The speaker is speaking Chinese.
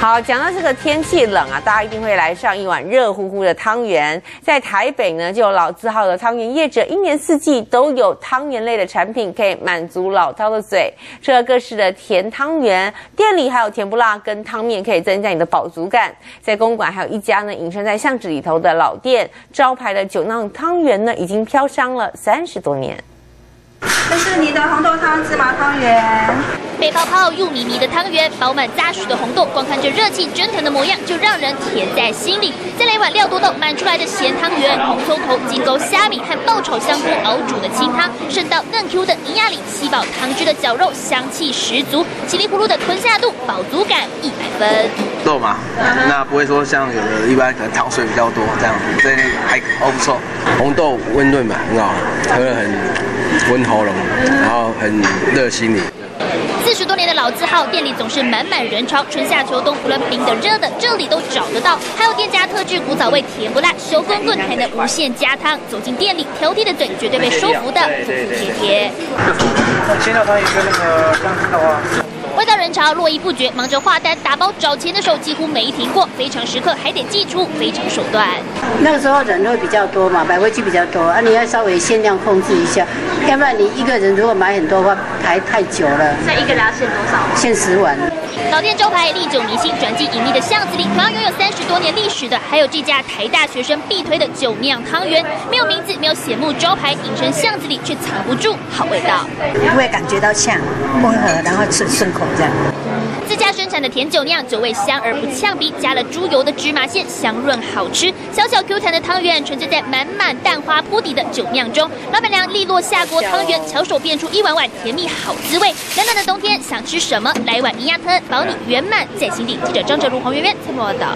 好，讲到这个天气冷啊，大家一定会来上一碗热乎乎的汤圆。在台北呢，就有老字号的汤圆业者，一年四季都有汤圆类的产品可以满足老饕的嘴。除了各式的甜汤圆，店里还有甜不辣跟汤面，可以增加你的饱足感。在公馆还有一家呢，隐身在巷子里头的老店，招牌的酒酿汤圆呢，已经飘香了三十多年。这是你的红豆汤芝麻汤圆，被泡泡又迷迷的汤圆，饱满扎实的红豆，光看这热气蒸腾的模样，就让人甜在心里。再来一碗料多豆满出来的咸汤圆，红葱头、金钩虾米和爆炒香菇熬煮的清汤，渗到嫩 Q 的泥牙里，吸饱汤汁的绞肉，香气十足，稀里糊涂的吞下肚，饱足感一百分。豆嘛，那不会说像有的一般可能糖水比较多这样子，所以还哦不错。红豆温润嘛，很好，喝了很。温喉咙，然后很热心里。四十多年的老字号，店里总是满满人潮，春夏秋冬，无论冰的热的，这里都找得到。还有店家特制古早味甜不辣，手滚滚还能无限加汤。走进店里，挑剔的嘴绝对被收服的服服帖帖。先叫他一个那个香精的话。外到人潮，络绎不绝，忙着画单、打包、找钱的时候几乎没停过。非常时刻还得祭出非常手段。那个时候人会比较多嘛，买回去比较多啊，你要稍微限量控制一下，要不然你一个人如果买很多的话，排太久了。在一个人要限多少？限十碗。老店招牌历久弥新，转进隐秘的巷子里，同样拥有三十多年历史的，还有这家台大学生必推的酒酿汤圆。没有名字，没有醒目招牌，隐身巷子里却藏不住好味道。不会感觉到呛，温和，然后吃顺口这样。家生产的甜酒酿，酒味香而不呛鼻，加了猪油的芝麻馅，香润好吃。小小 Q 弹的汤圆，沉醉在满满蛋花铺底的酒酿中。老板娘利落下锅汤圆，巧手变出一碗碗甜蜜好滋味。暖暖的冬天，想吃什么？来一碗营养汤，保你圆满在心底。记者张哲如、黄圆圆，参谋报道。